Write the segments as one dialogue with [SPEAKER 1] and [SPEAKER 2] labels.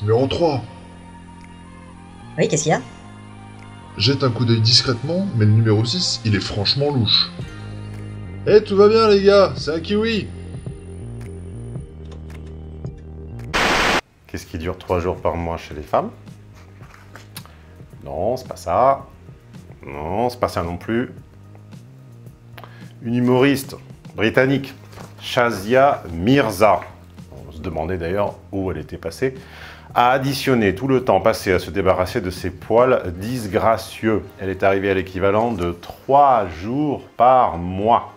[SPEAKER 1] Numéro 3.
[SPEAKER 2] Oui, qu'est-ce qu'il y a?
[SPEAKER 1] Jette un coup d'œil discrètement, mais le numéro 6, il est franchement louche. Eh, tout va bien les gars, c'est un kiwi
[SPEAKER 3] Qu'est-ce qui dure 3 jours par mois chez les femmes? Non, c'est pas ça. Non, c'est pas ça non plus. Une humoriste britannique, Shazia Mirza, on se demandait d'ailleurs où elle était passée, a additionné tout le temps passé à se débarrasser de ses poils disgracieux. Elle est arrivée à l'équivalent de 3 jours par mois.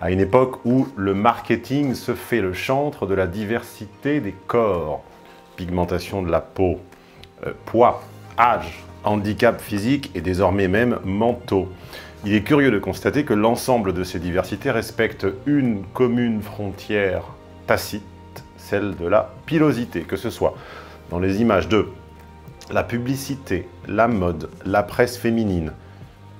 [SPEAKER 3] à une époque où le marketing se fait le chantre de la diversité des corps, pigmentation de la peau, euh, poids, âge, handicap physique et désormais même mentaux. Il est curieux de constater que l'ensemble de ces diversités respecte une commune frontière tacite, celle de la pilosité, que ce soit dans les images de la publicité, la mode, la presse féminine,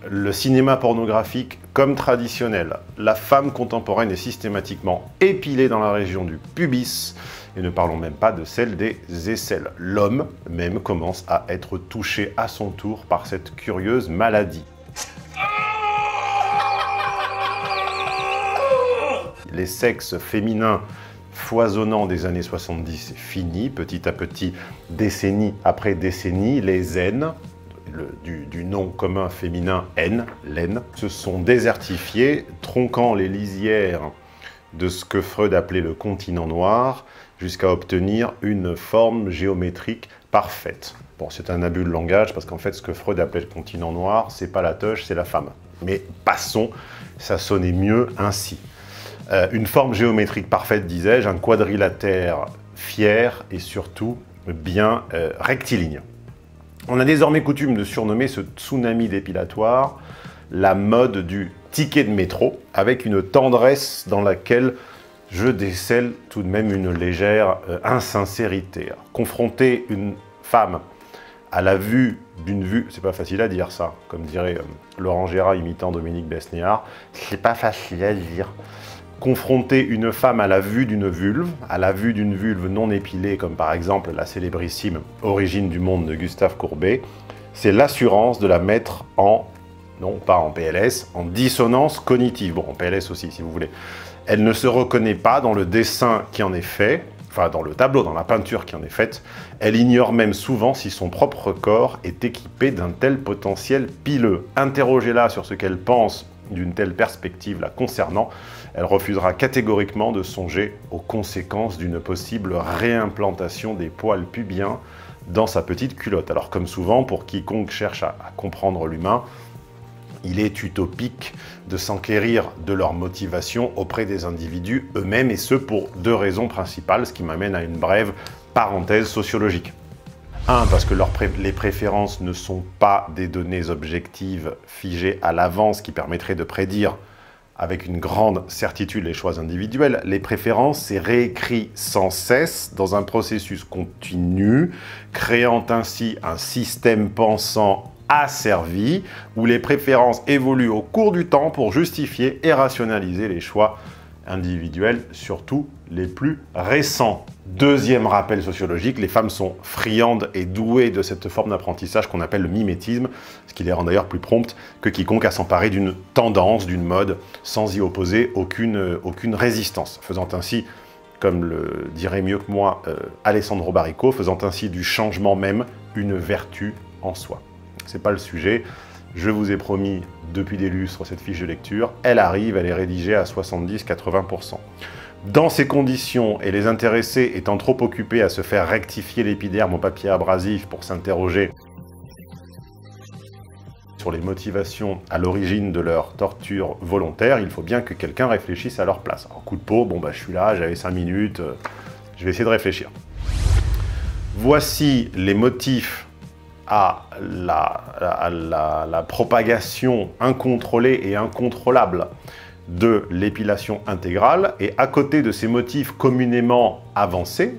[SPEAKER 3] le cinéma pornographique comme traditionnel. La femme contemporaine est systématiquement épilée dans la région du pubis, et ne parlons même pas de celle des aisselles. L'homme même commence à être touché à son tour par cette curieuse maladie. Les sexes féminins foisonnants des années 70 c'est fini, petit à petit, décennie après décennie, les aines, du, nom commun féminin N, laine, se sont désertifiés, tronquant les lisières de ce que Freud appelait le continent noir, jusqu'à obtenir une forme géométrique parfaite. Bon, c'est un abus de langage, parce qu'en fait, ce que Freud appelait le continent noir, c'est pas la touche, c'est la femme. Mais passons, ça sonnait mieux ainsi. Euh, une forme géométrique parfaite, disais-je, un quadrilatère fier et surtout bien euh, rectiligne. On a désormais coutume de surnommer ce tsunami dépilatoire la mode du ticket de métro, avec une tendresse dans laquelle je décèle tout de même une légère euh, insincérité. Confronter une femme à la vue d'une vue, c'est pas facile à dire ça, comme dirait Laurent Gérard imitant Dominique Besnéard, c'est pas facile à dire confronter une femme à la vue d'une vulve, à la vue d'une vulve non épilée, comme par exemple la célébrissime Origine du monde de Gustave Courbet, c'est l'assurance de la mettre en, non pas en PLS, en dissonance cognitive. Bon, en PLS aussi, si vous voulez. Elle ne se reconnaît pas dans le dessin qui en est fait, enfin dans le tableau, dans la peinture qui en est faite. Elle ignore même souvent si son propre corps est équipé d'un tel potentiel pileux. Interrogez-la sur ce qu'elle pense d'une telle perspective la concernant, elle refusera catégoriquement de songer aux conséquences d'une possible réimplantation des poils pubiens dans sa petite culotte. Alors comme souvent, pour quiconque cherche à, comprendre l'humain, il est utopique de s'enquérir de leur motivation auprès des individus eux-mêmes, et ce pour deux raisons principales, ce qui m'amène à une brève parenthèse sociologique. Un, parce que les préférences ne sont pas des données objectives figées à l'avance qui permettraient de prédire avec une grande certitude les choix individuels. Les préférences, c'est réécrit sans cesse dans un processus continu, créant ainsi un système pensant asservi, où les préférences évoluent au cours du temps pour justifier et rationaliser les choix individuels, surtout les plus récents. Deuxième rappel sociologique, les femmes sont friandes et douées de cette forme d'apprentissage qu'on appelle le mimétisme, ce qui les rend d'ailleurs plus promptes que quiconque à s'emparer d'une tendance, d'une mode, sans y opposer aucune, résistance, faisant ainsi, comme le dirait mieux que moi euh, Alessandro Barrico, faisant ainsi du changement même une vertu en soi. C'est pas le sujet, je vous ai promis depuis des lustres cette fiche de lecture. Elle arrive, elle est rédigée à 70-80%. Dans ces conditions, et les intéressés étant trop occupés à se faire rectifier l'épiderme au papier abrasif pour s'interroger sur les motivations à l'origine de leur torture volontaire, il faut bien que quelqu'un réfléchisse à leur place. Alors, coup de peau, bon bah je suis là, j'avais 5 minutes, euh, je vais essayer de réfléchir. Voici les motifs à la, propagation incontrôlée et incontrôlable de l'épilation intégrale. Et à côté de ces motifs communément avancés,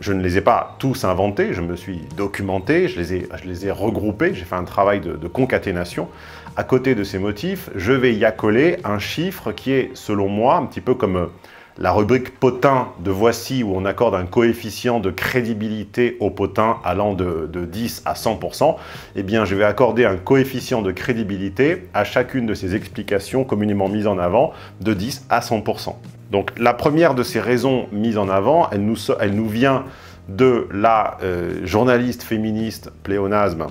[SPEAKER 3] je ne les ai pas tous inventés, je me suis documenté, je les ai, regroupés, j'ai fait un travail de, de, concaténation. À côté de ces motifs, je vais y accoler un chiffre qui est, selon moi, un petit peu comme la rubrique potin de Voici, où on accorde un coefficient de crédibilité au potin allant de, 10 à 100%, eh bien, je vais accorder un coefficient de crédibilité à chacune de ces explications communément mises en avant de 10 à 100%. Donc, la première de ces raisons mises en avant, elle nous, vient de la euh, journaliste féministe pléonasme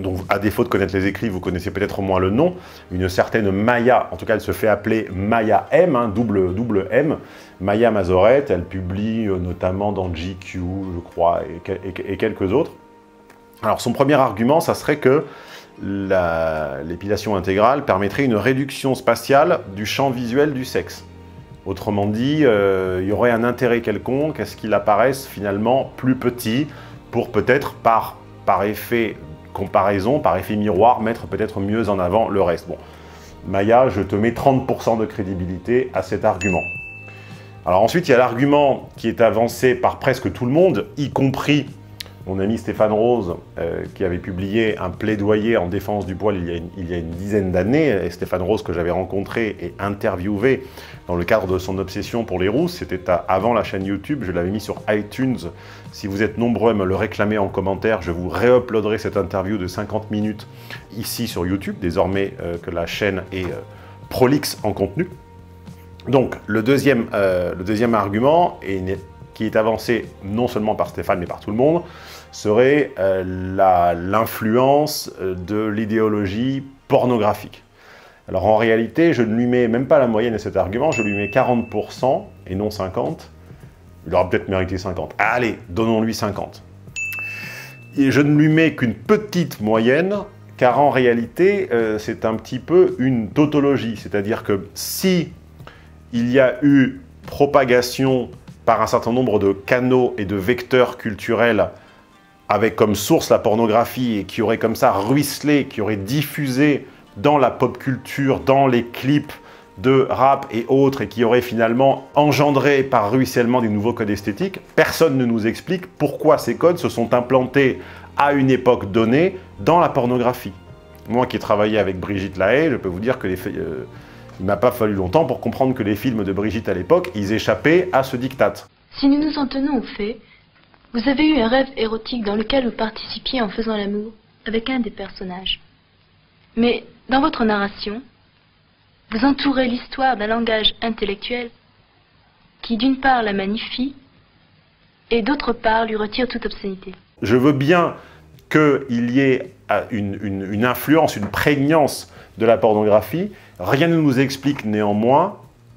[SPEAKER 3] donc à défaut de connaître les écrits, vous connaissez peut-être au moins le nom, une certaine Maya, en tout cas elle se fait appeler Maya M, hein, double, double M, Maya Mazoret, elle publie euh, notamment dans GQ, je crois, et, quelques autres. Alors son premier argument, ça serait que l'épilation intégrale permettrait une réduction spatiale du champ visuel du sexe. Autrement dit, euh, il y aurait un intérêt quelconque à ce qu'il apparaisse finalement plus petit pour peut-être par effet comparaison, par effet miroir, mettre peut-être mieux en avant le reste. Bon, Maya, je te mets 30% de crédibilité à cet argument. Alors ensuite, il y a l'argument qui est avancé par presque tout le monde, y compris mon ami Stéphane Rose, euh, qui avait publié un plaidoyer en défense du poil il y a une, dizaine d'années, et Stéphane Rose que j'avais rencontré et interviewé dans le cadre de son obsession pour les rousses, c'était avant la chaîne YouTube, je l'avais mis sur iTunes. Si vous êtes nombreux à me le réclamer en commentaire, je vous réuploaderai cette interview de 50 minutes ici sur YouTube, désormais euh, que la chaîne est euh, prolixe en contenu. Donc, le deuxième, le deuxième argument, et qui est avancé non seulement par Stéphane, mais par tout le monde, serait euh, l'influence euh, de l'idéologie pornographique. Alors en réalité, je ne lui mets même pas la moyenne à cet argument, je lui mets 40% et non 50%. Il aura peut-être mérité 50. Allez, donnons-lui 50. Et je ne lui mets qu'une petite moyenne, car en réalité, euh, c'est un petit peu une tautologie. C'est-à-dire que si il y a eu propagation par un certain nombre de canaux et de vecteurs culturels avec comme source la pornographie et qui aurait comme ça ruisselé, qui aurait diffusé dans la pop culture, dans les clips de rap et autres, et qui aurait finalement engendré par ruissellement des nouveaux codes esthétiques, personne ne nous explique pourquoi ces codes se sont implantés à une époque donnée dans la pornographie. Moi qui ai travaillé avec Brigitte Lahaye, je peux vous dire que les, euh, il m'a pas fallu longtemps pour comprendre que les films de Brigitte à l'époque, ils échappaient à ce diktat.
[SPEAKER 4] Si nous nous en tenons au fait, vous avez eu un rêve érotique dans lequel vous participiez en faisant l'amour avec un des personnages. Mais dans votre narration, vous entourez l'histoire d'un langage intellectuel qui d'une part la magnifie et d'autre part lui retire toute obscénité.
[SPEAKER 3] Je veux bien qu'il y ait euh, une, une, influence, une prégnance de la pornographie. Rien ne nous explique néanmoins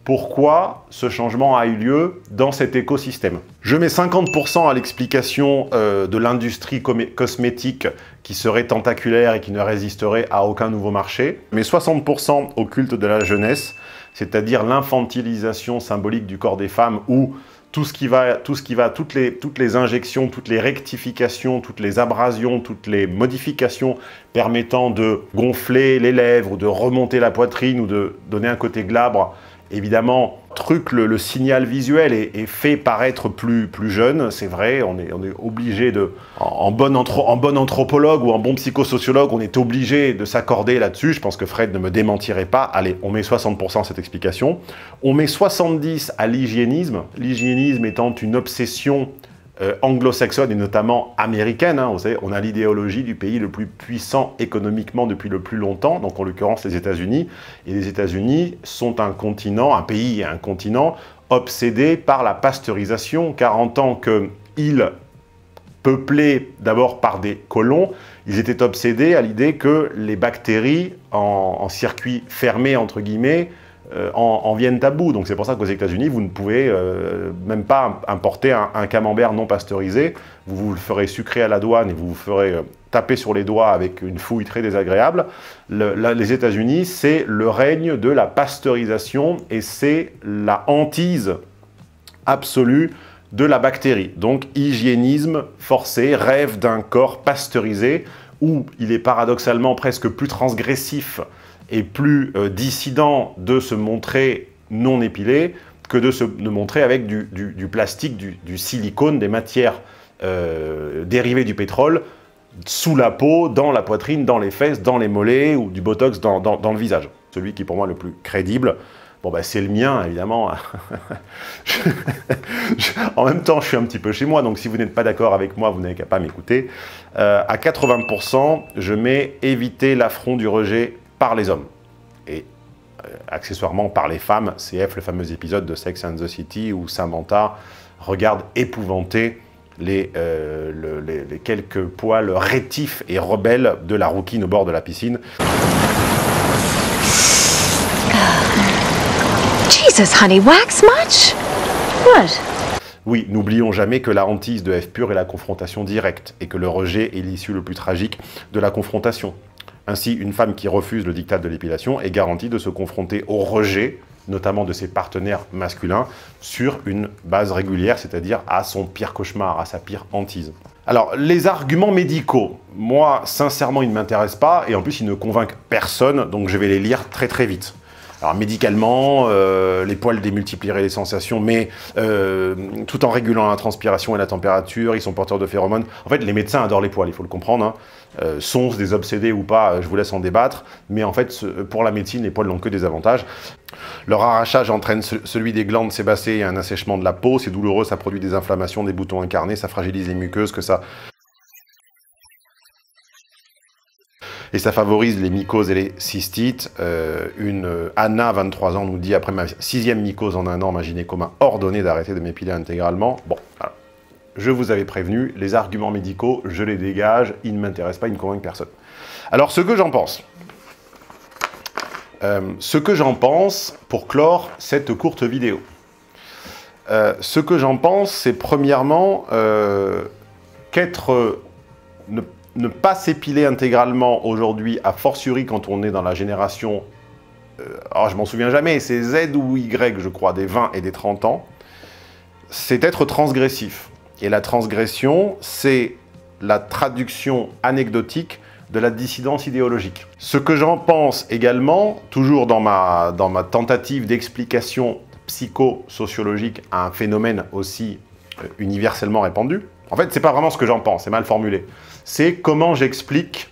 [SPEAKER 3] pourquoi ce changement a eu lieu dans cet écosystème. Je mets 50% à l'explication euh, de l'industrie cosmétique qui serait tentaculaire et qui ne résisterait à aucun nouveau marché, mais 60% au culte de la jeunesse, c'est-à-dire l'infantilisation symbolique du corps des femmes ou tout ce qui va, toutes les injections, toutes les rectifications, toutes les abrasions, toutes les modifications permettant de gonfler les lèvres ou de remonter la poitrine ou de donner un côté glabre Évidemment, truc, le, signal visuel est, fait paraître plus, plus jeune, c'est vrai, on est, obligé de, en bon anthropologue ou en bon psychosociologue, on est obligé de s'accorder là-dessus, je pense que Fred ne me démentirait pas, allez, on met 60% à cette explication, on met 70 à l'hygiénisme, l'hygiénisme étant une obsession euh, anglo-saxonne et notamment américaine. Hein, on a l'idéologie du pays le plus puissant économiquement depuis le plus longtemps, donc en l'occurrence les États-Unis. Et les États-Unis sont un continent, un pays et un continent obsédé par la pasteurisation, car en tant qu'île peuplée d'abord par des colons, ils étaient obsédés à l'idée que les bactéries en circuit fermé, entre guillemets, euh, en, viennent à bout. Donc c'est pour ça qu'aux États-Unis, vous ne pouvez euh, même pas importer un, camembert non pasteurisé. Vous vous le ferez sucrer à la douane et vous vous ferez euh, taper sur les doigts avec une fouille très désagréable. les États-Unis, c'est le règne de la pasteurisation et c'est la hantise absolue de la bactérie. Donc hygiénisme forcé, rêve d'un corps pasteurisé où il est paradoxalement presque plus transgressif et plus euh, dissident de se montrer non épilé que de se montrer avec du, plastique, du, silicone, des matières euh, dérivées du pétrole sous la peau, dans la poitrine, dans les fesses, dans les mollets ou du botox dans, le visage. Celui qui pour moi le plus crédible, Bon, bah, c'est le mien, évidemment. en même temps, je suis un petit peu chez moi, donc si vous n'êtes pas d'accord avec moi, vous n'avez qu'à pas m'écouter. Euh, à 80%, je mets éviter l'affront du rejet par les hommes. Et euh, accessoirement par les femmes, CF, le fameux épisode de Sex and the City où Samantha regarde épouvanté les, euh, les, les, quelques poils rétifs et rebelles de la rouquine au bord de la piscine.
[SPEAKER 5] Jesus, honey, wax much? What?
[SPEAKER 3] Oui, n'oublions jamais que la hantise de F pur est la confrontation directe et que le rejet est l'issue le plus tragique de la confrontation. Ainsi, une femme qui refuse le dictat de l'épilation est garantie de se confronter au rejet, notamment de ses partenaires masculins, sur une base régulière, c'est-à-dire à son pire cauchemar, à sa pire hantise. Alors, les arguments médicaux, moi, sincèrement, ils ne m'intéressent pas, et en plus, ils ne convainquent personne, donc je vais les lire très très vite. Alors médicalement, euh, les poils démultiplieraient les sensations, mais euh, tout en régulant la transpiration et la température, ils sont porteurs de phéromones. En fait, les médecins adorent les poils, il faut le comprendre. Hein. Euh, sont des obsédés ou pas, je vous laisse en débattre. Mais en fait, pour la médecine, les poils n'ont que des avantages. Leur arrachage entraîne celui des glandes sébacées et un assèchement de la peau. C'est douloureux, ça produit des inflammations, des boutons incarnés, ça fragilise les muqueuses, que ça et ça favorise les mycoses et les cystites. Euh, une euh, Anna, 23 ans, nous dit après ma sixième mycose en un an, ma gynéco m'a ordonné d'arrêter de m'épiler intégralement. Bon, je vous avais prévenu, les arguments médicaux, je les dégage, ils ne m'intéressent pas, ils ne convainquent personne. Alors, ce que j'en pense, euh, ce que j'en pense pour clore cette courte vidéo. Ce que j'en pense, c'est premièrement qu'être ne ne pas s'épiler intégralement aujourd'hui, a fortiori quand on est dans la génération, euh, alors je m'en souviens jamais, c'est Z ou Y, je crois, des 20 et des 30 ans, c'est être transgressif. Et la transgression, c'est la traduction anecdotique de la dissidence idéologique. Ce que j'en pense également, toujours dans ma, dans ma tentative d'explication psychosociologique à un phénomène aussi euh, universellement répandu, en fait, c'est pas vraiment ce que j'en pense, c'est mal formulé c'est comment j'explique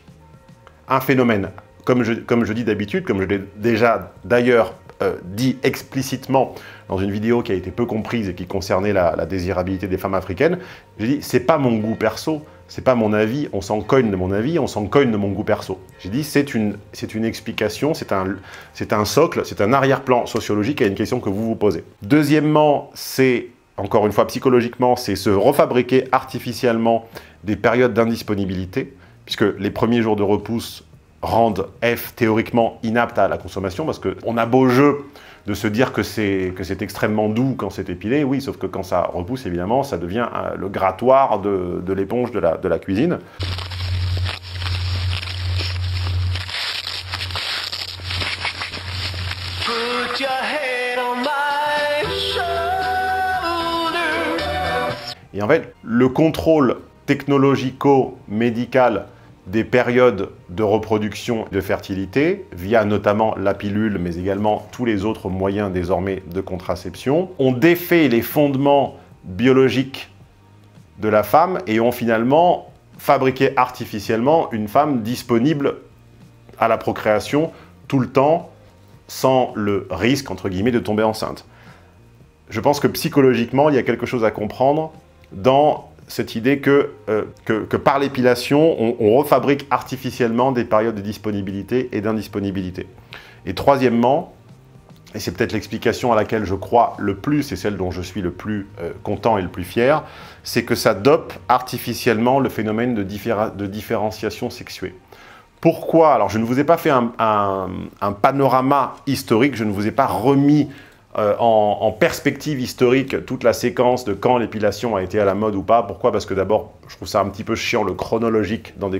[SPEAKER 3] un phénomène. Comme je, comme je dis d'habitude, comme je l'ai déjà d'ailleurs euh, dit explicitement dans une vidéo qui a été peu comprise et qui concernait la, désirabilité des femmes africaines, j'ai dit c'est pas mon goût perso, c'est pas mon avis, on s'en cogne de mon avis, on s'en cogne de mon goût perso. J'ai dit c'est une, une explication, c'est un, un socle, c'est un arrière-plan sociologique à une question que vous vous posez. Deuxièmement, c'est encore une fois psychologiquement, c'est se refabriquer artificiellement des périodes d'indisponibilité, puisque les premiers jours de repousse rendent F théoriquement inapte à la consommation, parce qu'on a beau jeu de se dire que c'est extrêmement doux quand c'est épilé, oui, sauf que quand ça repousse, évidemment, ça devient euh, le grattoir de, l'éponge de la cuisine. Et en fait, le contrôle technologico-médical des périodes de reproduction et de fertilité, via notamment la pilule, mais également tous les autres moyens désormais de contraception, ont défait les fondements biologiques de la femme et ont finalement fabriqué artificiellement une femme disponible à la procréation tout le temps, sans le risque, entre guillemets, de tomber enceinte. Je pense que psychologiquement, il y a quelque chose à comprendre dans cette idée que, euh, que, par l'épilation, on, refabrique artificiellement des périodes de disponibilité et d'indisponibilité. Et troisièmement, et c'est peut-être l'explication à laquelle je crois le plus et celle dont je suis le plus euh, content et le plus fier, c'est que ça dope artificiellement le phénomène de, différenciation sexuée. Pourquoi? Alors je ne vous ai pas fait un, panorama historique, je ne vous ai pas remis euh, en, perspective historique toute la séquence de quand l'épilation a été à la mode ou pas. Pourquoi? Parce que d'abord, je trouve ça un petit peu chiant le chronologique dans des,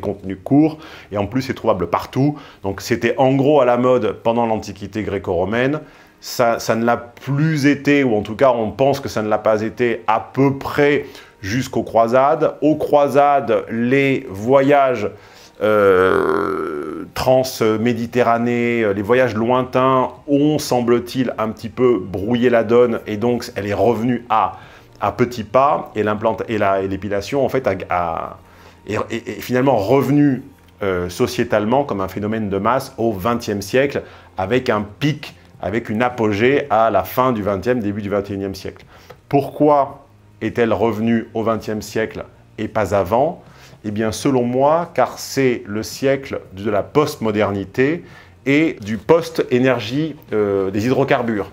[SPEAKER 3] contenus courts, et en plus c'est trouvable partout. Donc c'était en gros à la mode pendant l'Antiquité gréco-romaine. Ça, ça ne l'a plus été, ou en tout cas on pense que ça ne l'a pas été à peu près jusqu'aux croisades. Aux croisades, les voyages euh, trans-méditerranée, euh, les voyages lointains ont, semble-t-il, un petit peu brouillé la donne et donc elle est revenue à, à petits pas et l'épilation, en fait, a, est, finalement revenue euh, sociétalement comme un phénomène de masse au XXe siècle avec un pic avec une apogée à la fin du XXe, début du XXIe siècle. Pourquoi est-elle revenue au XXe siècle et pas avant? Eh bien, selon moi, car c'est le siècle de la postmodernité et du post-énergie euh, des hydrocarbures.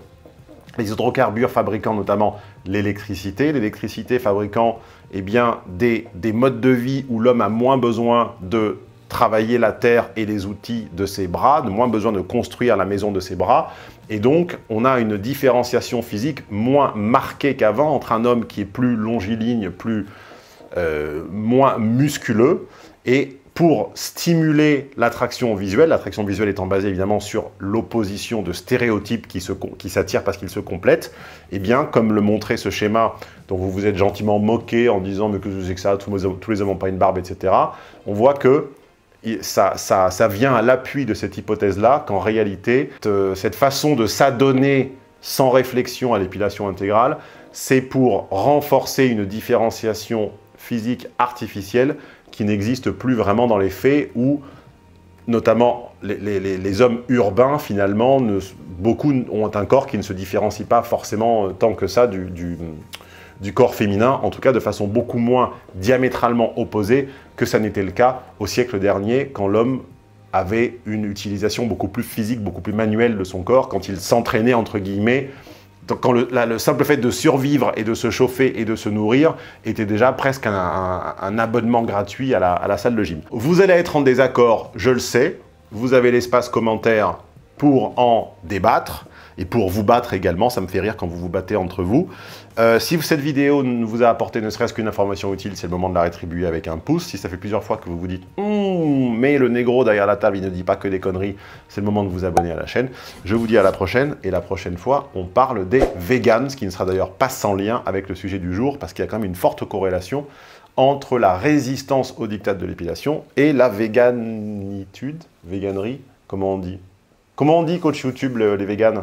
[SPEAKER 3] Les hydrocarbures fabriquant notamment l'électricité, l'électricité fabriquant eh bien, des, des modes de vie où l'homme a moins besoin de travailler la terre et les outils de ses bras, de moins besoin de construire la maison de ses bras. Et donc, on a une différenciation physique moins marquée qu'avant entre un homme qui est plus longiligne, plus euh, moins musculeux, et pour stimuler l'attraction visuelle, l'attraction visuelle étant basée évidemment sur l'opposition de stéréotypes qui s'attirent qui parce qu'ils se complètent, et eh bien, comme le montrait ce schéma dont vous vous êtes gentiment moqué en disant « mais que c'est que ça, tous les hommes n'ont pas une barbe, etc. », on voit que ça, ça, vient à l'appui de cette hypothèse-là, qu'en réalité, cette façon de s'adonner sans réflexion à l'épilation intégrale, c'est pour renforcer une différenciation physique artificielle qui n'existe plus vraiment dans les faits, où notamment les, hommes urbains, finalement, beaucoup ont un corps qui ne se différencie pas forcément tant que ça du, du corps féminin, en tout cas de façon beaucoup moins diamétralement opposée que ça n'était le cas au siècle dernier, quand l'homme avait une utilisation beaucoup plus physique, beaucoup plus manuelle de son corps, quand il s'entraînait, entre guillemets, quand le, simple fait de survivre et de se chauffer et de se nourrir était déjà presque un, abonnement gratuit à la, à la salle de gym. Vous allez être en désaccord, je le sais, vous avez l'espace commentaire pour en débattre et pour vous battre également. Ça me fait rire quand vous vous battez entre vous. Euh, si cette vidéo vous a apporté ne serait-ce qu'une information utile, c'est le moment de la rétribuer avec un pouce. Si ça fait plusieurs fois que vous vous dites hum, mais le négro derrière la table, il ne dit pas que des conneries », c'est le moment de vous abonner à la chaîne. Je vous dis à la prochaine, et la prochaine fois, on parle des vegans, ce qui ne sera d'ailleurs pas sans lien avec le sujet du jour, parce qu'il y a quand même une forte corrélation entre la résistance au diktat de l'épilation et la véganitude, véganerie, comment on dit? Comment on dit, coach YouTube, les véganes?